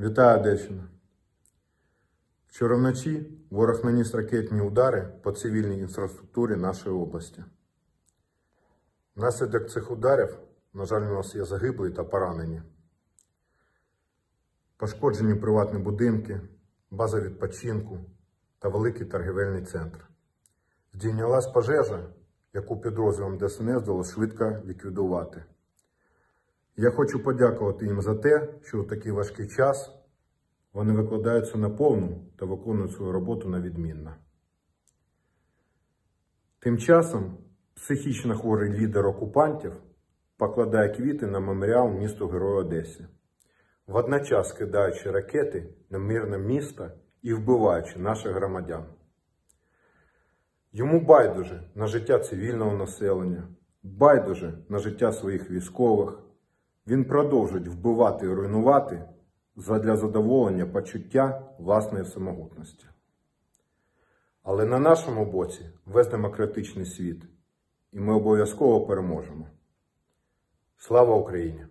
Вітаю Одещина. Вчора вночі ворог наніс ракетні удари по цивільній інфраструктурі нашої області. Внаслідок цих ударів, на жаль, у нас є загиблі та поранені. Пошкоджені приватні будинки, база відпочинку та великий торгівельний центр. Здійнялась пожежа, яку підрозділом ДСНС вдалося швидко ліквідувати. Я хочу подякувати їм за те, що у такий важкий час вони викладаються на повну та виконують свою роботу на відмінно. Тим часом психічно хворий лідер окупантів покладає квіти на меморіал місту Герою Одесі, водночас кидаючи ракети на мирне місто і вбиваючи наших громадян. Йому байдуже на життя цивільного населення, байдуже на життя своїх військових. Він продовжить вбивати і руйнувати задля задоволення почуття власної самогутності. Але на нашому боці весь демократичний світ, і ми обов'язково переможемо. Слава Україні!